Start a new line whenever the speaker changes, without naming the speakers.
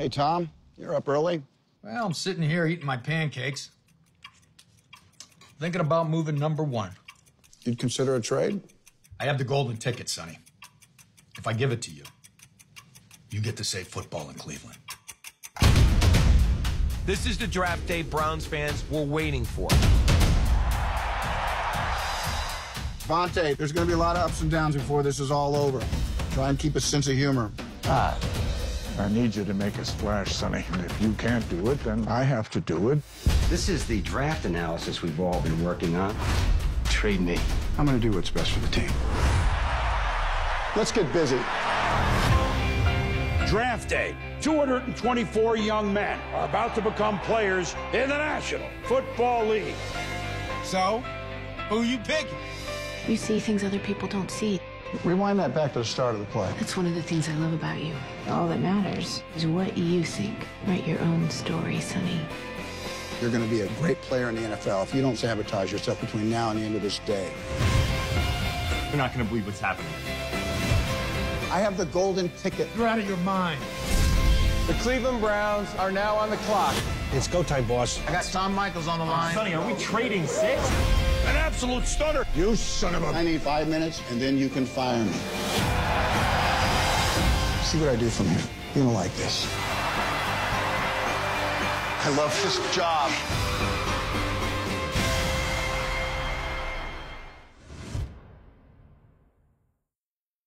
Hey, Tom, you're up early.
Well, I'm sitting here eating my pancakes, thinking about moving number one.
You'd consider a trade?
I have the golden ticket, Sonny. If I give it to you, you get to say football in Cleveland.
This is the draft day Browns fans were waiting for.
Vontae, there's going to be a lot of ups and downs before this is all over. Try and keep a sense of humor.
Ah, I need you to make a splash, Sonny. And if you can't do it, then I have to do it.
This is the draft analysis we've all been working on.
Trade me. I'm going to do what's best for the team. Let's get busy.
Draft day. 224 young men are about to become players in the National Football League.
So, who you picking?
You see things other people don't see.
Rewind that back to the start of the play.
That's one of the things I love about you. All that matters is what you think. Write your own story, Sonny.
You're going to be a great player in the NFL if you don't sabotage yourself between now and the end of this day.
You're not going to believe what's happening.
I have the golden ticket.
You're out of your mind.
The Cleveland Browns are now on the clock.
It's go time, boss.
I got Tom Michaels on the line.
Sonny, are we trading six?
An absolute stunner.
You son of a...
I need five minutes, and then you can fire me. See what I do from here. You're going to like this. I love this job.